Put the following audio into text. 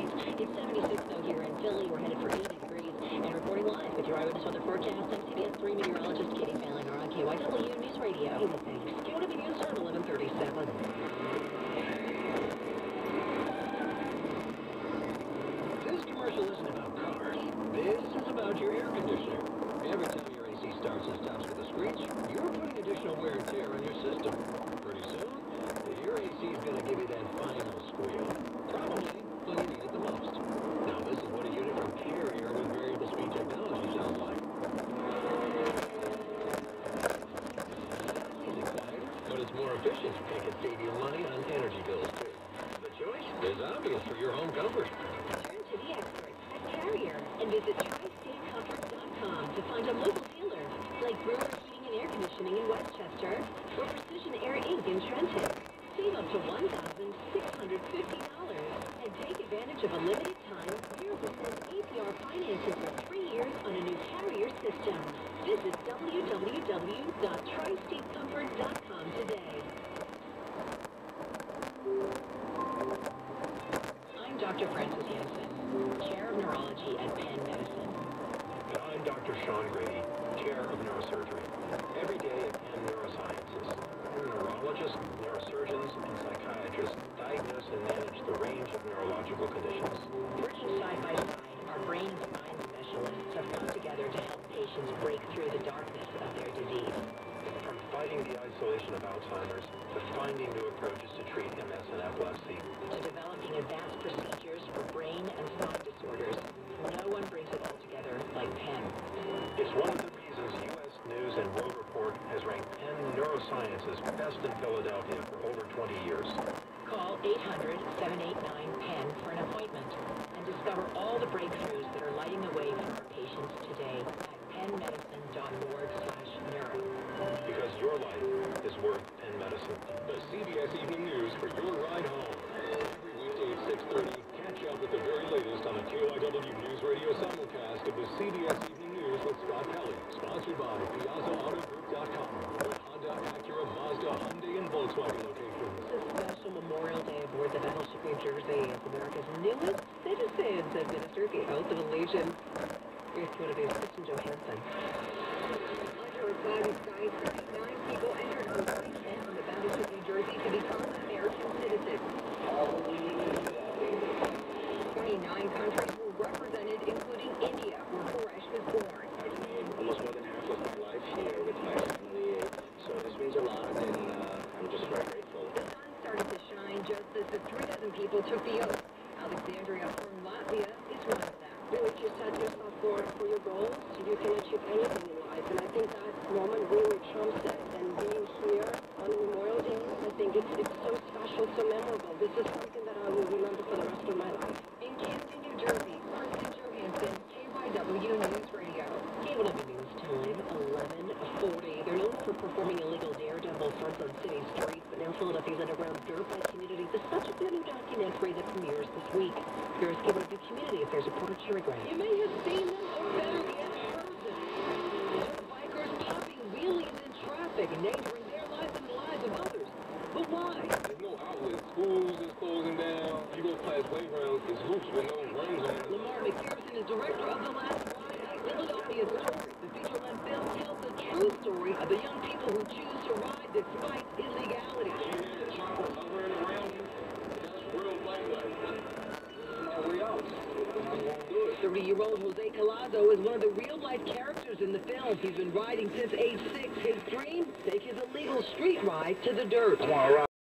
It's 76 though here in Philly. We're headed for 80 degrees. And reporting live with your eyewitness weather forecast, I'm CBS 3 meteorologist Katie Fehlinger on KYW News Radio. Thanks. KYW News at 1137. This commercial isn't about cars. This is about your air conditioner. Every time your AC starts and stops with a screech, you're putting additional wear and tear on your system. Pretty soon, your AC is going to give you that final squeal. Probably when you need it the most. Now, this is what a unit from Carrier with variable speed technology sounds like. Easy quieter, but it's more efficient and can save you money on energy bills, too. The choice is obvious for your home comfort. Turn to the experts at Carrier and visit TriStateComfort.com to find a local dealer like Brewer Heating and Air Conditioning in Westchester or Precision Air Inc. in Trenton. Save up to $1,650 and take advantage of a limited time 0% APR financing for three years on a new Carrier system. Visit www.tristatecomfort.com today. I'm Dr. Frances Jensen, Chair of Neurology at Penn Medicine. And I'm Dr. Sean Grady, Chair of Neurosurgery. Every day at Penn Neurosciences, neurologists, neurosurgeons, and psychiatrists diagnose and manage the range of neurological conditions. Working side by side, our brain and spine specialists have come together to help patients break through the darkness of their disease. From fighting the isolation of Alzheimer's to finding new approaches to treat MS and epilepsy, To developing advanced procedures for brain and spine disorders, no one brings it all together like Penn. One of the reasons U.S. News and World Report has ranked Penn Neurosciences best in Philadelphia for over 20 years. Call 800-789-PENN for an appointment and discover all the breakthroughs that are lighting the way for our patients today at pennmedicine.org Sponsored by PiazzaAutoGroup.com. Honda, Acura, Mazda, Hyundai, and Volkswagen locations. A special Memorial Day aboard the Battleship New Jersey as America's newest citizens administer the oath of allegiance. Here's community's Kristen Johansson. Under a cloud of skies, 39 people entered on flight 10 on the New Jersey to become American citizens. 29 countries were represented, including India, where Quraysh was born. Life here with my family, so this means a lot, and uh, I'm just very grateful. The sun started to shine just as the three dozen people took the oath. Alexandria from Latvia is one of them. do what you set yourself for, for your goals, you can achieve anything in life. And I think that moment really trumps it. And being here on Memorial Day, I think it's, it's so special, so memorable. This is something that I will remember for the rest of my life. In Camden, New Jersey, Kristen Johansson, KYW News Radio. KYW News time, 1140. They're known for performing illegal daredevil on city streets, but now Philadelphia's underground dirt bike community the subject of a new documentary that premieres this week. Here's KYW Community Affairs reporter Cherri Gregg. You may have seen them, or better yet, heard them. Dirt bikers popping wheelies in traffic, endangering their lives and the lives of others. But why? There's no outlets. Schools is closing down. You go past playgrounds, it's hoops with no rims on it. Lamar McPherson is director of The Last Ride, a Philadelphia story. The feature-length film tells the the young people who choose to ride despite illegality. 30-year-old Jose Colazo is one of the real-life characters in the film. He's been riding since age six. His dream? Take his illegal street ride to the dirt.